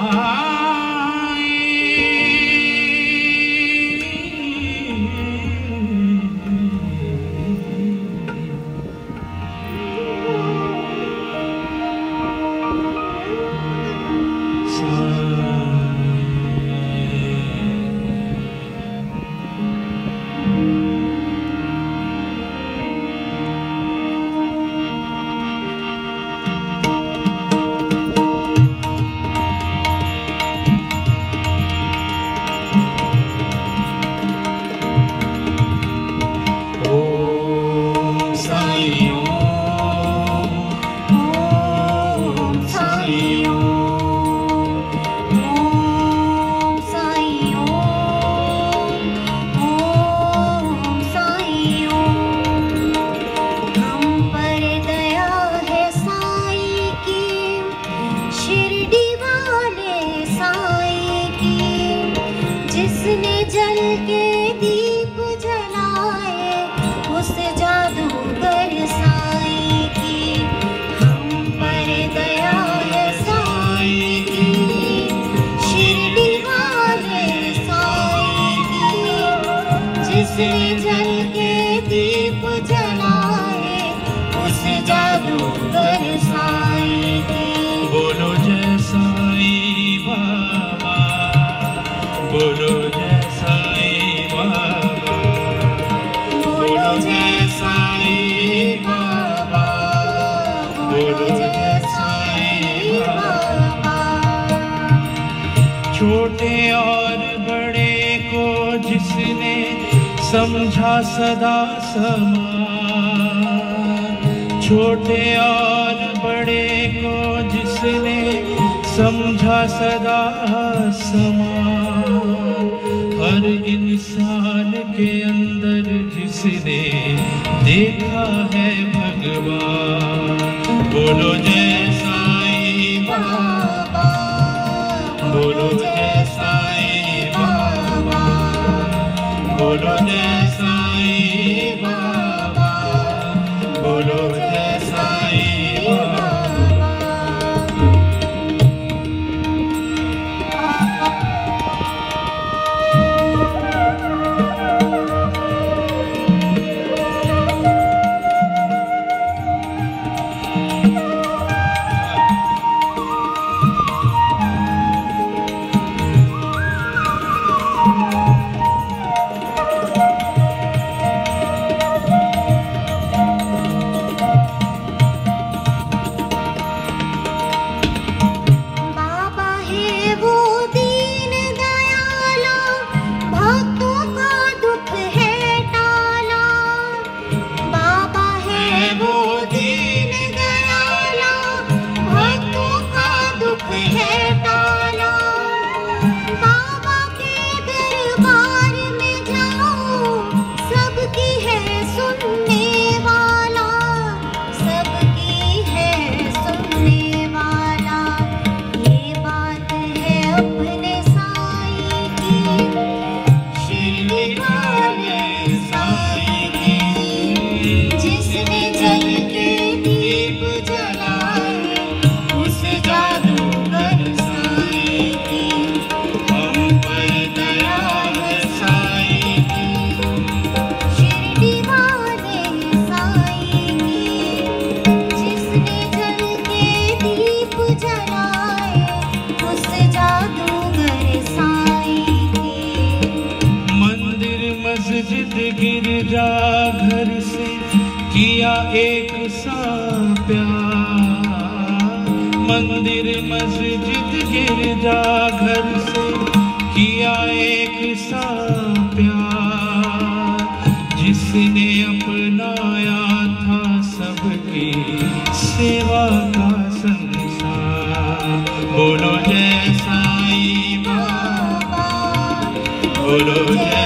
Ah. समझा सदा समान। छोटे और बड़े को जिसने समझा सदा समान। हर इंसान के अंदर जिसने देखा है भगवान। बोलो जय Radha मस्जिद गिरजा घर से किया एक सा प्यार। मंदिर मस्जिद गिरजा घर से किया एक सा प्यार। जिसने अपनाया था सबकी सेवा का संसार। बोलो जय साई बोलो जय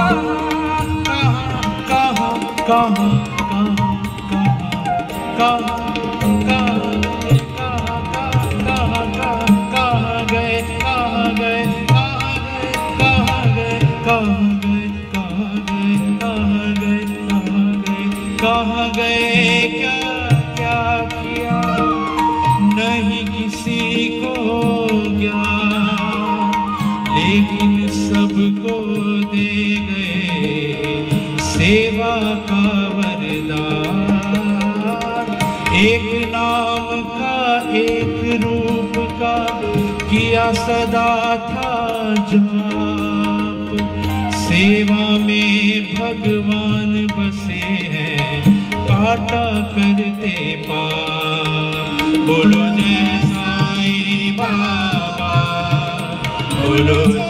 कहा कहा कहा कहा सदा था जाप। सेवा में भगवान बसे हैं पाता करते पाप। बोलो जय साईं बाबा, बोलो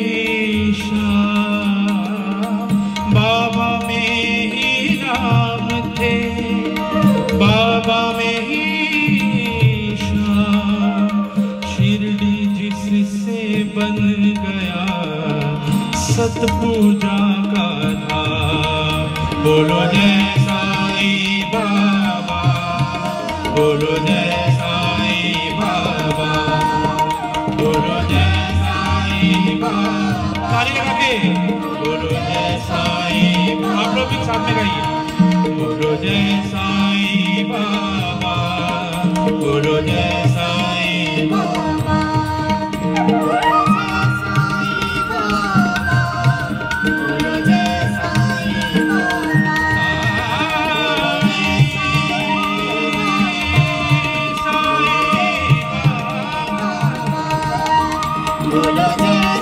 बन गया। सत पूजा का था बोलो जय बाबा। बोलो जय बाबा। जय आप लोग साथ में जय बाबा। गुरु जय Yeah.